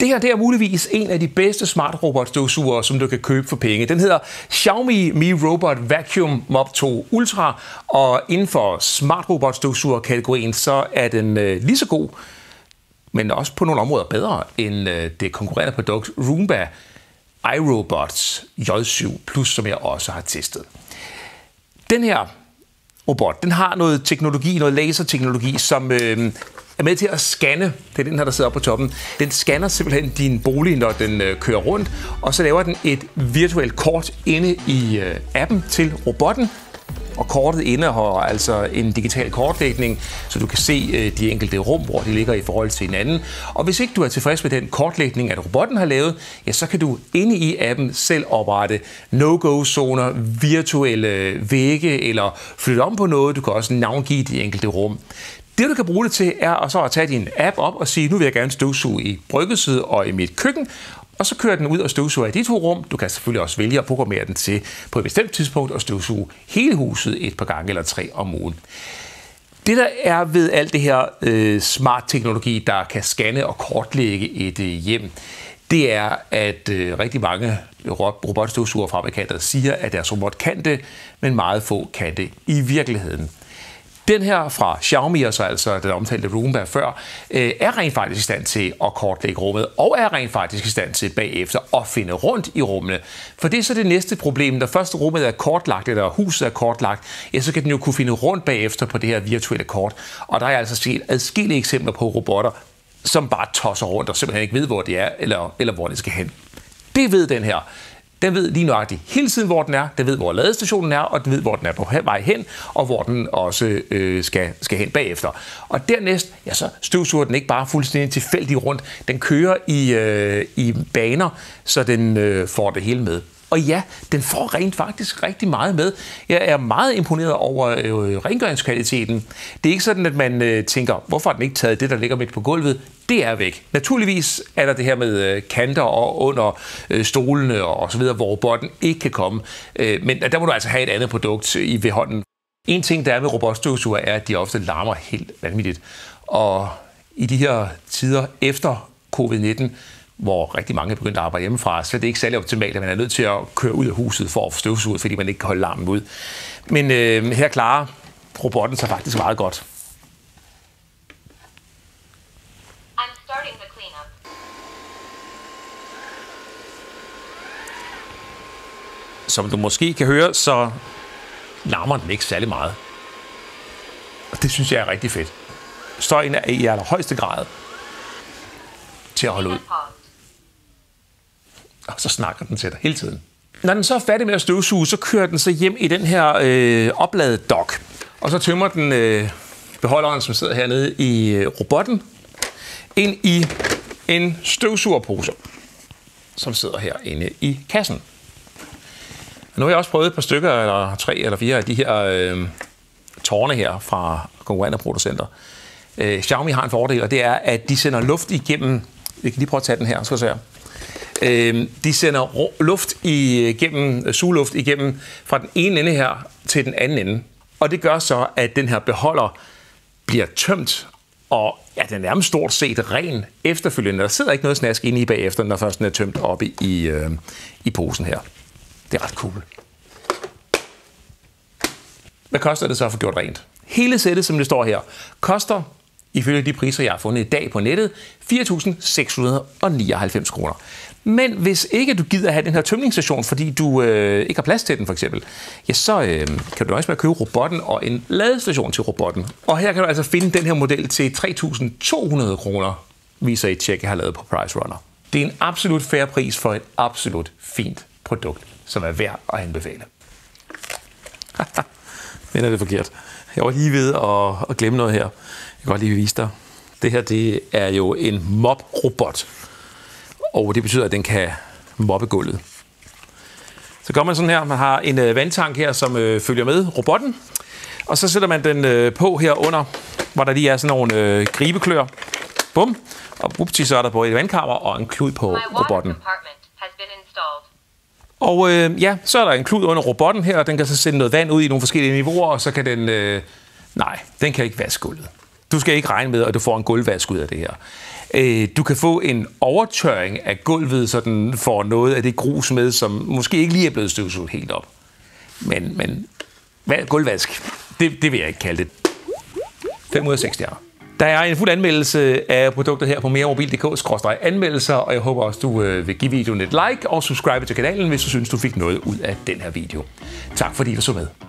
Det her det er muligvis en af de bedste smart robotstøvsugere, som du kan købe for penge. Den hedder Xiaomi Mi Robot Vacuum Mop 2 Ultra, og inden for smart robotstøvsuger-kategorien, så er den øh, lige så god, men også på nogle områder bedre end øh, det konkurrerende produkt Roomba iRobots J7 Plus, som jeg også har testet. Den her robot, den har noget teknologi, noget laserteknologi, som øh, er med til at scanne, det er den her, der sidder oppe på toppen, den scanner simpelthen din bolig, når den øh, kører rundt, og så laver den et virtuelt kort inde i øh, appen til robotten, og kortet indeholder altså en digital kortlægning, så du kan se øh, de enkelte rum, hvor de ligger i forhold til hinanden. Og hvis ikke du er tilfreds med den kortlægning, at robotten har lavet, ja, så kan du inde i appen selv oprette no-go-zoner, virtuelle øh, vægge eller flytte om på noget. Du kan også navngive de enkelte rum. Det, du kan bruge det til, er at så at tage din app op og sige, nu vil jeg gerne støvsuge i bryggeside og i mit køkken, og så kører den ud og støvsuger i de to rum. Du kan selvfølgelig også vælge at programmere den til på et bestemt tidspunkt at støvsuge hele huset et par gange eller tre om ugen. Det, der er ved alt det her øh, smart teknologi, der kan scanne og kortlægge et øh, hjem, det er, at øh, rigtig mange robotstøvsugerfabrikanter siger, at deres robot kan det, men meget få kan det i virkeligheden. Den her fra Xiaomi, og så altså den omtalte Roomba før, øh, er rent faktisk i stand til at kortlægge rummet, og er rent faktisk i stand til bagefter at finde rundt i rummene. For det er så det næste problem. Når først rummet er kortlagt, eller huset er kortlagt, ja, så kan den jo kunne finde rundt bagefter på det her virtuelle kort. Og der er altså set adskillige eksempler på robotter, som bare tosser rundt og simpelthen ikke ved, hvor det er, eller, eller hvor det skal hen. Det ved den her den ved lige nøjagtigt hele tiden, hvor den er. Den ved, hvor ladestationen er, og den ved, hvor den er på vej hen, og hvor den også øh, skal, skal hen bagefter. Og dernæst, ja, så støvsuger den ikke bare fuldstændig tilfældigt rundt. Den kører i, øh, i baner, så den øh, får det hele med. Og ja, den får rent faktisk rigtig meget med. Jeg er meget imponeret over øh, rengøringskvaliteten. Det er ikke sådan, at man øh, tænker, hvorfor har den ikke taget det, der ligger midt på gulvet? Det er væk. Naturligvis er der det her med øh, kanter og under øh, stolene og så videre, hvor robotten ikke kan komme. Øh, men der må du altså have et andet produkt øh, i ved hånden. En ting, der er med robotstøvsuger, er, at de ofte larmer helt vanvittigt. Og i de her tider efter covid-19, hvor rigtig mange er begyndt at arbejde hjemmefra, så det er ikke særlig optimalt, at man er nødt til at køre ud af huset for at få støvsuget, fordi man ikke kan holde larmen ud. Men øh, her klarer robotten sig faktisk meget godt. Som du måske kan høre, så larmer den ikke særlig meget. Og det synes jeg er rigtig fedt. Støjen er i allerhøjeste grad til at holde ud og så snakker den til dig hele tiden. Når den så er færdig med at støvsuge, så kører den så hjem i den her øh, opladet dok. Og så tømmer den øh, beholderen, som sidder hernede i øh, robotten, ind i en støvsugerpose, som sidder herinde i kassen. Og nu har jeg også prøvet et par stykker, eller tre eller fire af de her øh, tårne her fra konkurrente producenter. Øh, Xiaomi har en fordel, og det er, at de sender luft igennem. Vi kan lige prøve at tage den her, så ser Øh, de sender luft igennem, øh, øh, sugeluft igennem fra den ene ende her til den anden ende. Og det gør så, at den her beholder bliver tømt, og ja, den er nærmest stort set ren efterfølgende. Der sidder ikke noget snask inde i bagefter, når først den er tømt op i, i, øh, i posen her. Det er ret cool. Hvad koster det så at få gjort rent? Hele sættet, som det står her, koster ifølge de priser, jeg har fundet i dag på nettet, 4.699 kroner. Men hvis ikke du gider have den her tømningsstation, fordi du øh, ikke har plads til den for eksempel, ja, så øh, kan du nøjes med at købe robotten og en ladestation til robotten. Og her kan du altså finde den her model til 3.200 kroner, viser et tjek, jeg har lavet på Price Runner. Det er en absolut fair pris for et absolut fint produkt, som er værd at anbefale. Men er det forkert. Jeg var lige ved at, at glemme noget her. Jeg kan godt lige vise dig. Det her det er jo en mop-robot og det betyder, at den kan mobbe gulvet. Så gør man sådan her, man har en øh, vandtank her, som øh, følger med robotten, og så sætter man den øh, på her under, hvor der lige er sådan nogle øh, gribeklør. Bum, og upti, så er der både et vandkammer og en klud på robotten. Og øh, ja, så er der en klud under robotten her, og den kan så sende noget vand ud i nogle forskellige niveauer, og så kan den... Øh, nej, den kan ikke vaske gulvet. Du skal ikke regne med, at du får en gulvvask ud af det her. Øh, du kan få en overtørring af gulvet, så den får noget af det grus med, som måske ikke lige er blevet støvsuget helt op. Men, men hvad, gulvvask, det, det vil jeg ikke kalde det. 5 ud af 6 stjerner. Der er en fuld anmeldelse af produktet her på meremobil.dk-anmeldelser, og jeg håber også, du øh, vil give videoen et like og subscribe til kanalen, hvis du synes, du fik noget ud af den her video. Tak fordi du så med.